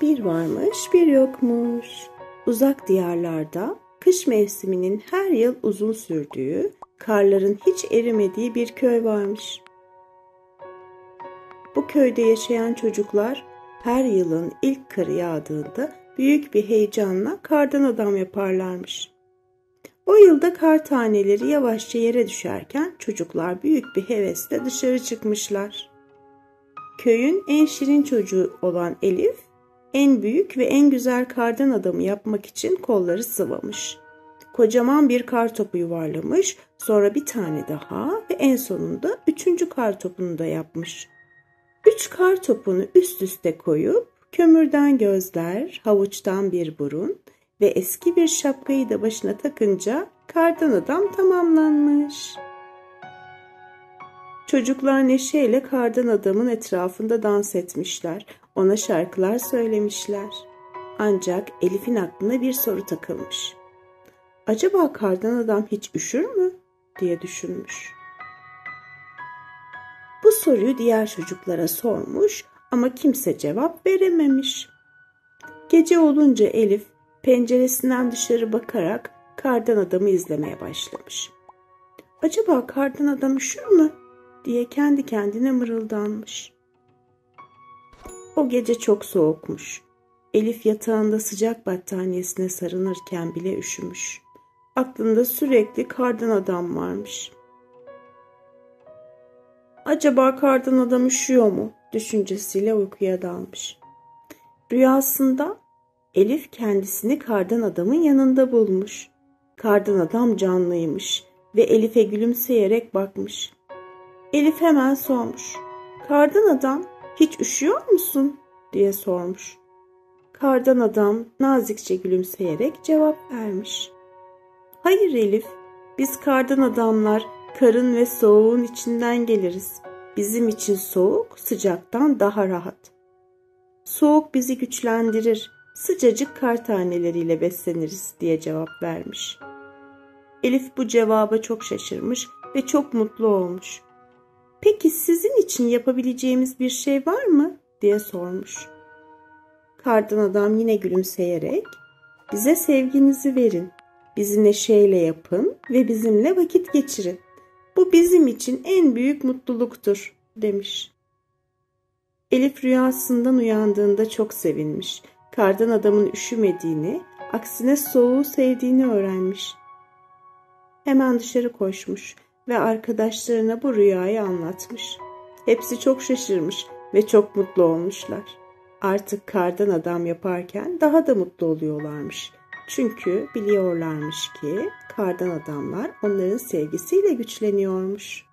Bir varmış bir yokmuş. Uzak diyarlarda kış mevsiminin her yıl uzun sürdüğü, karların hiç erimediği bir köy varmış. Bu köyde yaşayan çocuklar her yılın ilk karı yağdığında büyük bir heyecanla kardan adam yaparlarmış. O yılda kar taneleri yavaşça yere düşerken çocuklar büyük bir hevesle dışarı çıkmışlar. Köyün en şirin çocuğu olan Elif, en büyük ve en güzel kardan adamı yapmak için kolları sıvamış. Kocaman bir kar topu yuvarlamış, sonra bir tane daha ve en sonunda üçüncü kar topunu da yapmış. Üç kar topunu üst üste koyup kömürden gözler, havuçtan bir burun ve eski bir şapkayı da başına takınca kardan adam tamamlanmış. Çocuklar neşeyle kardan adamın etrafında dans etmişler. Ona şarkılar söylemişler. Ancak Elif'in aklına bir soru takılmış. Acaba kardan adam hiç üşür mü? diye düşünmüş. Bu soruyu diğer çocuklara sormuş ama kimse cevap verememiş. Gece olunca Elif penceresinden dışarı bakarak kardan adamı izlemeye başlamış. Acaba kardan adam üşür mü? diye kendi kendine mırıldanmış. O gece çok soğukmuş. Elif yatağında sıcak battaniyesine sarınırken bile üşümüş. Aklında sürekli kardan adam varmış. Acaba kardan adam üşüyor mu? düşüncesiyle uykuya dalmış. Rüyasında Elif kendisini kardan adamın yanında bulmuş. Kardan adam canlıymış ve Elif'e gülümseyerek bakmış. Elif hemen sormuş. Kardan adam hiç üşüyor musun? diye sormuş. Kardan adam nazikçe gülümseyerek cevap vermiş. Hayır Elif, biz kardan adamlar karın ve soğuğun içinden geliriz. Bizim için soğuk sıcaktan daha rahat. Soğuk bizi güçlendirir, sıcacık kar taneleriyle besleniriz diye cevap vermiş. Elif bu cevaba çok şaşırmış ve çok mutlu olmuş. Peki sizin için yapabileceğimiz bir şey var mı? diye sormuş. Kardan adam yine gülümseyerek bize sevginizi verin, bizi neşeyle yapın ve bizimle vakit geçirin. Bu bizim için en büyük mutluluktur demiş. Elif rüyasından uyandığında çok sevinmiş. Kardan adamın üşümediğini, aksine soğuğu sevdiğini öğrenmiş. Hemen dışarı koşmuş ve arkadaşlarına bu rüyayı anlatmış. Hepsi çok şaşırmış ve çok mutlu olmuşlar. Artık kardan adam yaparken daha da mutlu oluyorlarmış. Çünkü biliyorlarmış ki kardan adamlar onların sevgisiyle güçleniyormuş.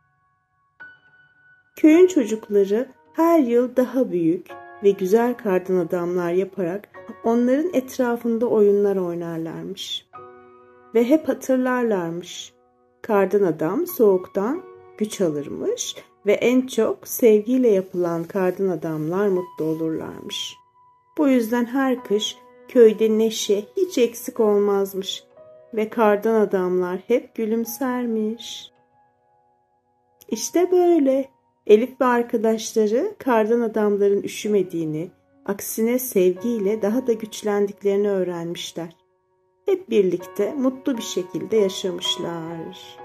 Köyün çocukları her yıl daha büyük ve güzel kardan adamlar yaparak onların etrafında oyunlar oynarlarmış. Ve hep hatırlarlarmış. Kardan adam soğuktan güç alırmış ve en çok sevgiyle yapılan kardan adamlar mutlu olurlarmış. Bu yüzden her kış köyde neşe hiç eksik olmazmış ve kardan adamlar hep gülümsermiş. İşte böyle Elif ve arkadaşları kardan adamların üşümediğini, aksine sevgiyle daha da güçlendiklerini öğrenmişler. Hep birlikte mutlu bir şekilde yaşamışlar.